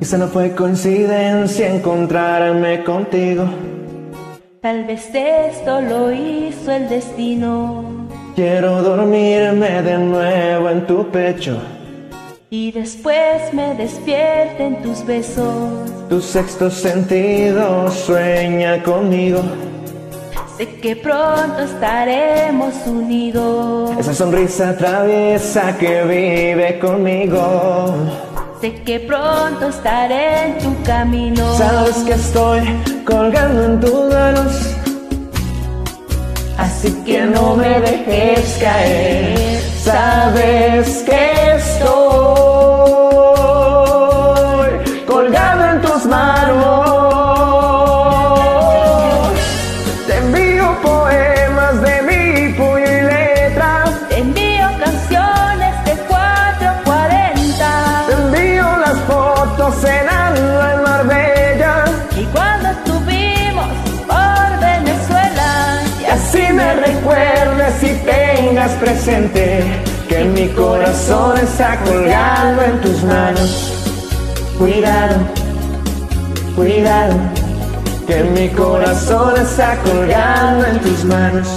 Quizá no fue coincidencia encontrarme contigo. Tal vez esto lo hizo el destino. Quiero dormirme de nuevo en tu pecho. Y después me despierte en tus besos. Tu sexto sentido sueña conmigo. Sé que pronto estaremos unidos. Esa sonrisa traviesa que vive conmigo. Sé que pronto estaré en tu camino. Sabes que estoy colgando en tus manos. Así que no me dejes caer. Sabes que estoy colgado en tus manos. Y tengas presente que mi corazón está colgado en tus manos. Cuidado, cuidado, que mi corazón está colgado en tus manos.